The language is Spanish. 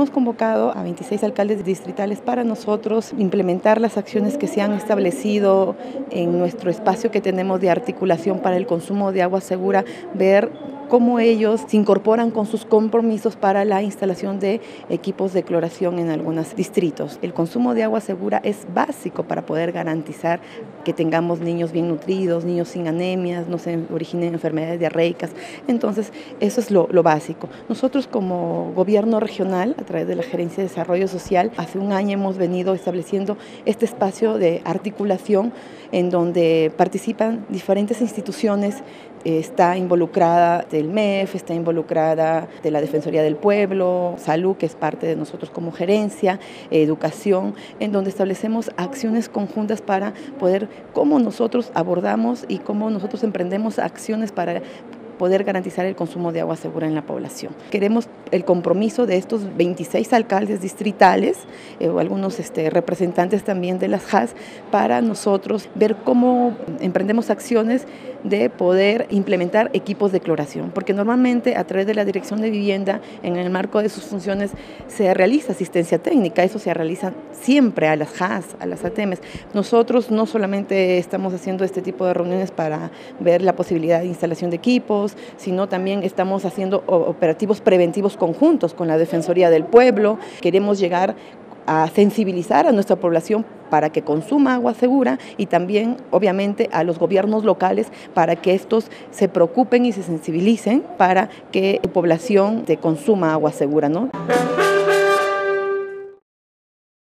hemos convocado a 26 alcaldes distritales para nosotros implementar las acciones que se han establecido en nuestro espacio que tenemos de articulación para el consumo de agua segura, ver cómo ellos se incorporan con sus compromisos para la instalación de equipos de cloración en algunos distritos. El consumo de agua segura es básico para poder garantizar que tengamos niños bien nutridos, niños sin anemias, no se originen enfermedades diarreicas. Entonces, eso es lo, lo básico. Nosotros como gobierno regional, a través de la Gerencia de Desarrollo Social, hace un año hemos venido estableciendo este espacio de articulación en donde participan diferentes instituciones está involucrada del MEF, está involucrada de la Defensoría del Pueblo, Salud, que es parte de nosotros como gerencia, educación, en donde establecemos acciones conjuntas para poder, cómo nosotros abordamos y cómo nosotros emprendemos acciones para poder garantizar el consumo de agua segura en la población. Queremos el compromiso de estos 26 alcaldes distritales eh, o algunos este, representantes también de las JAS para nosotros ver cómo emprendemos acciones de poder implementar equipos de cloración, porque normalmente a través de la Dirección de Vivienda, en el marco de sus funciones, se realiza asistencia técnica, eso se realiza siempre a las JAS, a las ATEMES. Nosotros no solamente estamos haciendo este tipo de reuniones para ver la posibilidad de instalación de equipos, sino también estamos haciendo operativos preventivos conjuntos con la Defensoría del Pueblo. Queremos llegar a sensibilizar a nuestra población para que consuma agua segura y también, obviamente, a los gobiernos locales para que estos se preocupen y se sensibilicen para que su población consuma agua segura. ¿no?